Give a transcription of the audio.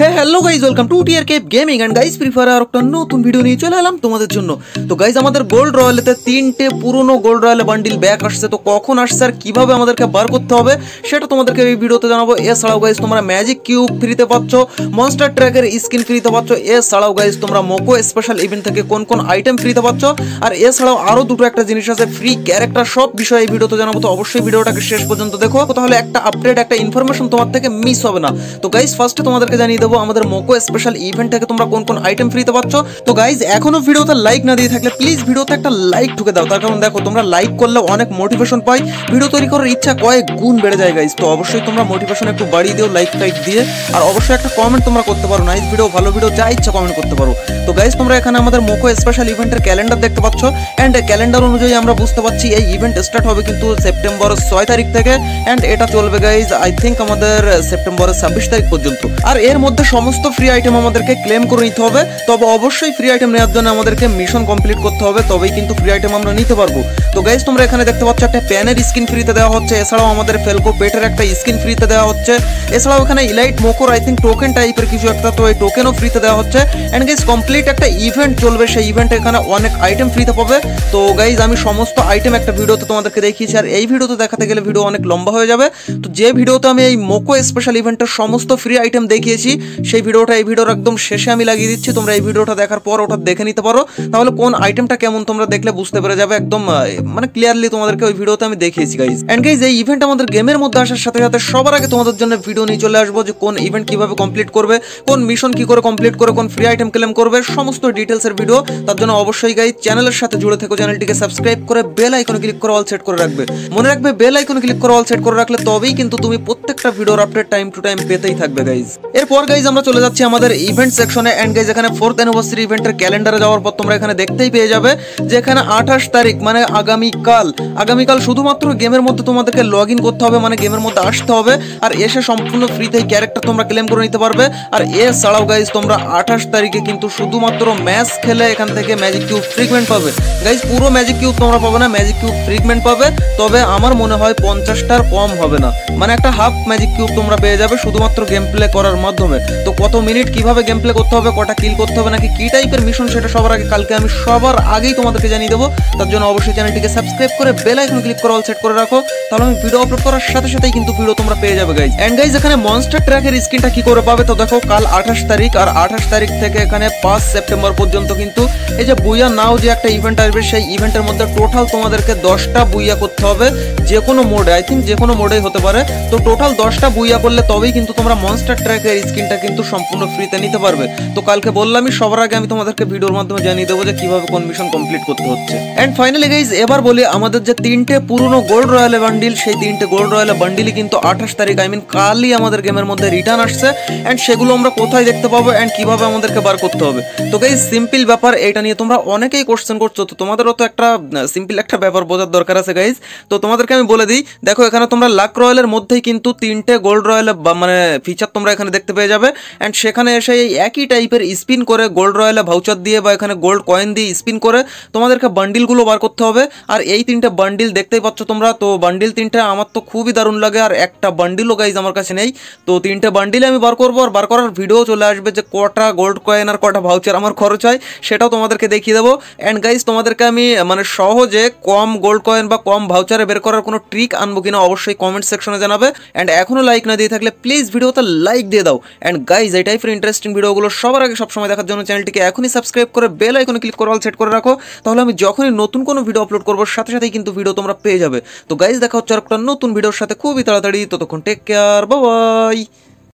হ্যাঁ hello guys welcome to tear cape gaming and guys free fire আর একটা নতুন video নিয়ে চলে এলাম তোমাদের জন্য। তো গাইজ আমাদের গোল্ড রয়্যালেতে তিনটে পুরনো গোল্ড রয়্যালে বান্ডিল ব্যাক আসছে, তো কখন আসছে আর কীভাবে আমাদেরকে বার করতে হবে, সেটা তোমাদেরকে এই ভিডিওতে জানাব। এছাড়াও গাইজ তোমরা ম্যাজিক কিউব ফ্রিতে পাচ্ছ মনস্টার ট্র্যাকের স্কিন ফ্রিতে পাচ্ছ, এছাড়াও গাইজ তোমরা মোকো স্পেশাল ইভেন্ট থেকে কোন কোন আইটেম ফ্রিতে পাচ্ছ, আর এছাড়াও আরও দুটো একটা জিনিস আছে ফ্রি ক্যারেক্টার সব বিষয়ে এই ভিডিওতে জানাব, তো অবশ্যই ভিডিওটাকে শেষ পর্যন্ত দেখো। তাহলে একটা আপডেট একটা ইনফরমেশন তোমার থেকে মিস হবে না। তো গাইজ ফার্স্টে তোমাদেরকে জানিয়ে দেবো আমাদের মোকো স্পেশাল ইভেন্ট থেকে তোমরা কোন কোন আইটেম ফ্রিতে পাচ্ছ। তো গাইজ এখনও ভিডিওতে লাইক না দিয়ে থাকলে প্লিজ ভিডিওতে একটা লাইক ঢুকে দাও। তার কারণ দেখো, তোমরা লাইক করলে অনেক মোটিভেশন পাই। ভিডিও তৈরি করার ইচ্ছা কয়েক গুণ বেড়ে যায় গাইজ তো অবশ্যই তোমরা মোটিভেশন একটু বাড়িয়ে দিও লাইক টাইক দিয়ে। আর অবশ্যই একটা কমেন্ট তোমরা করতে পারো। নাইস ভিডিও ভালো ভিডিও যা ইচ্ছা কমেন্ট করতে পারো। গাইজ তোমরা এখানে আমাদের মোকো স্পেশাল ইভেন্টের ক্যালেন্ডার দেখতে পাচ্ছ। অ্যান্ড ক্যালেন্ডার অনুযায়ী আমরা বুঝতে পারছি এই ইভেন্ট স্টার্ট হবে কিন্তু সেপ্টেম্বর ছয় তারিখ থেকে। অ্যান্ড এটা চলবে গাইজ আই থিঙ্ক আমাদের সেপ্টেম্বরের ছাব্বিশ তারিখ পর্যন্ত। আর এর মধ্যে সমস্ত ফ্রি আইটেম আমাদেরকে ক্লেম করে নিতে হবে। তবে অবশ্যই ফ্রি আইটেম নেওয়ার জন্য আমাদেরকে মিশন কমপ্লিট করতে হবে, তবেই কিন্তু ফ্রি আইটেম আমরা নিতে পারব। তো গাইজ তোমরা এখানে দেখতে পাচ্ছ একটা প্যানের স্কিন ফ্রিতে দেওয়া হচ্ছে। এছাড়াও আমাদের ফেলকো পেটের একটা স্কিন ফ্রিতে দেওয়া হচ্ছে। এছাড়াও এখানে ইলাইট মোকোর আই থিঙ্ক টোকেন টাইপের কিছু একটা, তো এই টোকেনও ফ্রিতে দেওয়া হচ্ছে। অ্যান্ড গাইজ কমপ্লিট একটা ইভেন্ট চলবে, সেই ইভেন্ট এখানে অনেক আইটেম ফ্রিতে পাবে। তো গাইজ আমি সমস্ত আইটেম একটা ভিডিওতে তোমাদেরকে দেখিয়েছি, আর এই ভিডিওতে দেখাতে গেলে ভিডিও অনেক লম্বা হয়ে যাবে। তো যে ভিডিওতে আমি এই মোকো স্পেশাল ইভেন্টের সমস্ত ফ্রি আইটেম দেখিয়েছি, সেই ভিডিওটা এই ভিডিওর একদম শেষে আমি লাগিয়ে দিচ্ছি। তোমরা এই ভিডিওটা দেখার পর ওটা দেখে নিতে পারো। তাহলে কোন আইটেমটা কেমন তোমরা দেখলে বুঝতে পেরে যাবে একদম মানে ক্লিয়ারলি তোমাদেরকে ওই ভিডিওতে আমি দেখিয়েছি গাইজ এন্ড গাইজ এই ইভেন্ট আমাদের গেমের মধ্যে আসার সাথে সাথে সবার আগে তোমাদের জন্য ভিডিও নিয়ে চলে আসব যে কোন ইভেন্ট কীভাবে কমপ্লিট করবে, কোন মিশন কি করে কমপ্লিট করে, কোন ফ্রি আইটেম ক্লেম করবে সমস্ত ডিটেলসের ভিডিও তার জন্য অবশ্যই গাইজ চ্যানেলের সাথে জুড়ে থেকো চ্যানেলটিকে সাবস্ক্রাইব করে বেল আইকনে ক্লিক করে অল সেট করে রাখবে। মনে রাখবে বেল আইকনে ক্লিক করে অল সেট করে রাখলে তবেই কিন্তু তুমি প্রত্যেকটা ভিডিওর আপডেট টাইম টু টাইম পেতেই থাকবে গাইজ এরপর গাইজ আমরা চলে যাচ্ছি আমাদের ইভেন্ট সেকশনে এন্ড গাইজ এখানে ফোর্থ অ্যানিভার্সারি ইভেন্টের ক্যালেন্ডারে যাওয়ার পর তোমরা এখানে দেখতেই পেয়ে যাবে যে এখানে আঠাশ তারিখ মানে আগামীকাল আগামীকাল শুধুমাত্র গেমের মধ্যে তোমাদেরকে লগ ইন করতে হবে মানে গেমের মধ্যে আসতে হবে, আর এসে সম্পূর্ণ ফ্রিতে ক্যারেক্টার তোমরা ক্লেম করে নিতে পারবে, আর এছাড়াও গাইজ তোমরা আঠাশ তারিখে কিন্তু শুধুমাত্র ম্যাচ খেলে এখান থেকে ম্যাজিক কিউব ফ্রিকমেন্ট পাবে। গাইজ পুরো ম্যাজিক কিউব তোমরা পাবে না ম্যাজিক কিউব ফ্রিকমেন্ট পাবে, তবে আমার মনে হয় পঞ্চাশটার কম হবে না। মানে একটা হাফ ম্যাজিক কিউব তোমরা পেয়ে যাবে শুধুমাত্র গেম প্লে করার মাধ্যমে। তো কত মিনিট কীভাবে গেম প্লে করতে হবে, কটা কিল করতে হবে, নাকি কি টাইপের মিশন সেটা সবার আগে কালকে আমি সবার আগেই তোমাদেরকে জানিয়ে দেবো। তার জন্য অবশ্যই চ্যানেলটিকে সাবস্ক্রাইব করে বেল আইকন ক্লিক করে অল সেট করে রাখো। তাহলে আমি ভিডিও আপলোড করার সাথে সাথেই কিন্তু ভিডিও তোমরা পেয়ে যাবে গাইজ এন্ড গাইজ এখানে মনস্টার ট্র্যাকের স্ক্রিনটা কি করে পাবে? তো দেখো, কাল আঠাশ তারিখ, আর আঠাশ তারিখ থেকে এখানে পাঁচ সেপ্টেম্বর পর্যন্ত কিন্তু এই যে বুইয়া নাও যে একটা ইভেন্ট আসবে, সেই ইভেন্টের মধ্যে টোটাল তোমাদেরকে দশটা বুইয়া করতে হবে যে কোনো মোডে আই থিঙ্ক যে কোনো মোডেই হতে পারে। তো টোটাল দশটা বুইয়া করলে তবেই কিন্তু তোমরা মনস্টার ট্র্যাকের স্ক্রিনটা কিন্তু সম্পূর্ণ ফ্রিতে নিতে পারবে। তো কালকে বললামই, সবার আগে আমি তোমাদেরকে ভিডিওর মাধ্যমে জানিয়ে দেবো যে কীভাবে কোন মিশন কমপ্লিট করতে হচ্ছে। এন্ড ফাইনালি গাইজ এবার বলি, আমাদের যে তিনটে পুরনো গোল্ড রয়্যালে বান্ডিল সেই তিনটে গোল্ড রয়্যালে বান্ডিলই কিন্তু আঠাশ তারিখ আই মিন কালই আমাদের গেমের মধ্যে রিটার্ন আসছে। অ্যান্ড সেগুলো আমরা কোথায় দেখতে পাবো অ্যান্ড কীভাবে আমাদেরকে বার করতে হবে? তো গাইজ সিম্পল ব্যাপার, এটা নিয়ে তোমরা অনেকেই কোশ্চেন করছ, তো তোমাদেরও তো একটা সিম্পল একটা ব্যাপার বোঝার দরকার আছে গাইজ তো তোমাদেরকে আমি বলে দিই, দেখো এখানে তোমরা লাক রয়্যালের মধ্যেই কিন্তু তিনটে গোল্ড রয়্যাল মানে ফিচার তোমরা এখানে দেখতে পেয়ে যাবে। অ্যান্ড সেখানে এসে এই একই টাইপের স্পিন করে গোল্ড রয়্যালে ভাউচার দিয়ে বা এখানে গোল্ড কয়েন দিয়ে স্পিন করে তোমাদেরকে বান্ডিলগুলো বার করতে হবে। আর এই তিনটে বান্ডিল দেখতেই পাচ্ছ তোমরা, তো বান্ডিল তিনটে আমার তো খুবই দারুণ লাগে, আর একটা বান্ডিলও গাইজ আমার কাছে নেই। তো তিনটে বান্ডিল আমি বার করব, আর বার করার ভিডিও চলে আসবে যে কটা গোল্ড কয়েন আর কটা ভাউচার আমার খরচ হয়, সেটাও তোমাদেরকে দেখিয়ে দেবো। অ্যান্ড গাইজ তোমাদেরকে আমি মানে সহজে কম গোল্ড কয়েন বা কম ভাউচারে বের করার কোনো ট্রিক আনব কিনা অবশ্যই কমেন্ট সেকশনে জানাবে। অ্যান্ড এখনও লাইক না দিয়ে থাকলে প্লিজ ভিডিওতে লাইক দিয়ে দাও। অ্যান্ড গাইজ এই টাইপের ইন্টারেস্টিং ভিডিওগুলো সবার আগে সবসময় দেখার জন্য চ্যানেলটিকে এখনই সাবস্ক্রাইব করে বেল আইকনে ক্লিক করে অল সেট করে রাখো। তাহলে আমি যখনই নতুন কোনো ভিডিও আপলোড করব, সাথে সাথেই কিন্তু ভিডিও তোমরা পেয়ে যাবে। তো গাইজ দেখা হচ্ছে আর একটা নতুন ভিডিওর সাথে খুবই তাড়াতাড়ি। ততক্ষণ টেক কেয়ার বাই